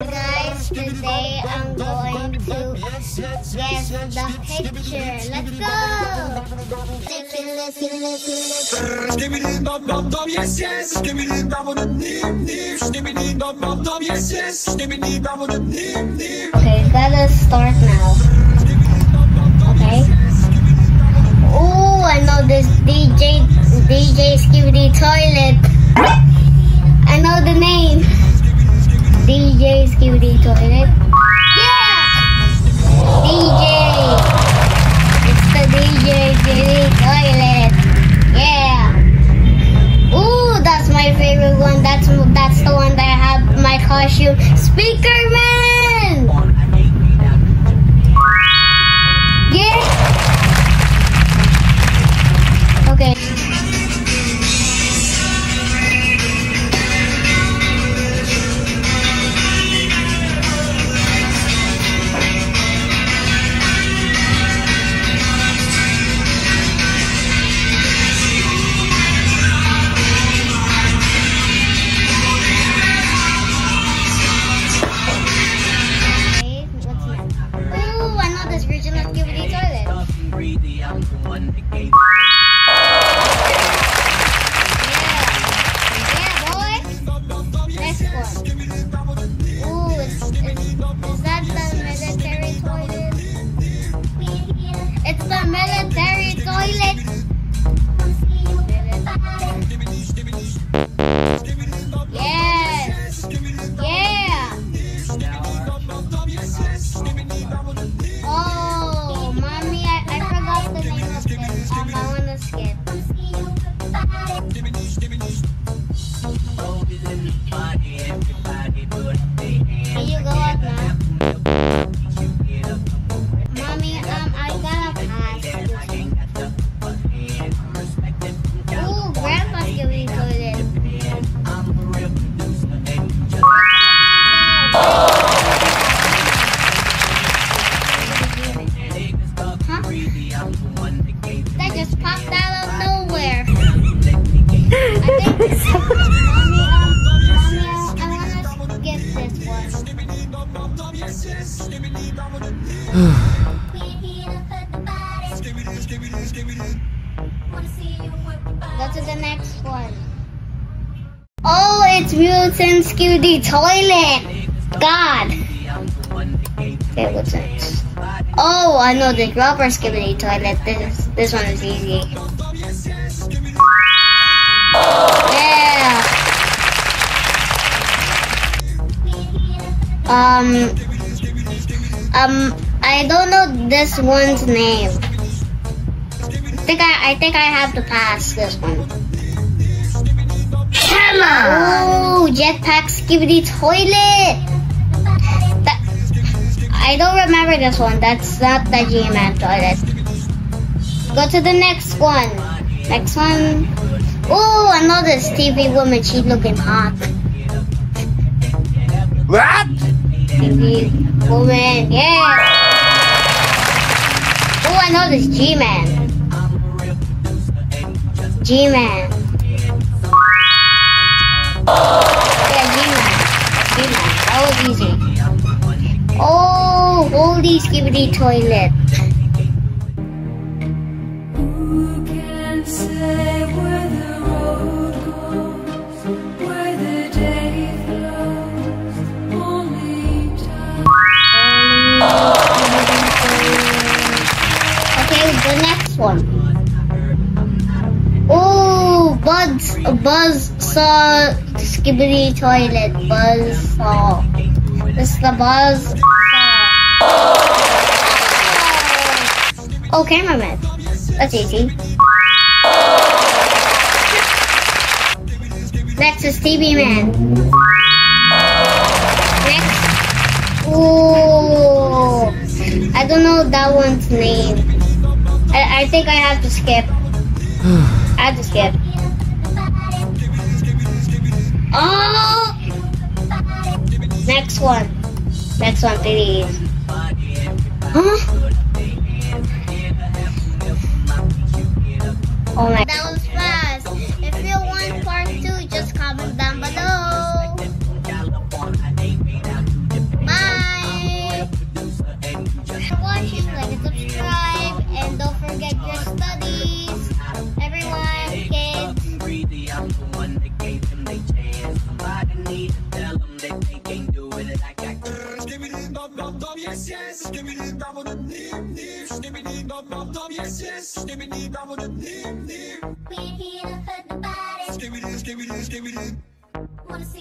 Guys, today I'm going to guess the picture. Let's go! Okay, gotta start now. Okay. Oh, I know this DJ DJ Skibidi Toilet. I know the name. DJ Skibidi Toilet. Yeah! DJ. It's the DJ Skibidi Toilet. Yeah. Ooh, that's my favorite one. That's that's the one that I have my costume. Speaker Man. Yeah. Okay, Go to the next one. Oh, it's Mutant Skibidi Toilet. God. Okay, what's next? Oh, I know the rubber Skibidi Toilet. This this one is easy. Yeah. Um. Um. I don't know this one's name. I think I, I think I have to pass this one. Come on! Oh, jetpack skibidi toilet. That, I don't remember this one. That's not the G-Man toilet. Go to the next one. Next one. Oh, I know this TV woman. She's looking hot. What? TV woman. Yeah. Oh, I know this G-Man. G-Man. Yeah, G-Man. G-Man. That was easy. Oh, holy skibidi toilet. Who can say where the road goes, where the day flows? Only time. Okay, the next one. Buzz, Buzz saw skibidi toilet. Buzz saw. Is the Buzz saw. Oh, cameraman. That's easy. Next is TV Man. Next. Ooh. I don't know that one's name. I, I think I have to skip. I have to skip. Oh! Next one. Next one, please. Huh? Oh my. Yes Skibidi bum bum nim nim Skibidi bum bum bum yes yes Skibidi bum bum nim nim We're here hurt the body. Skibidi skibidi skibidi Wanna see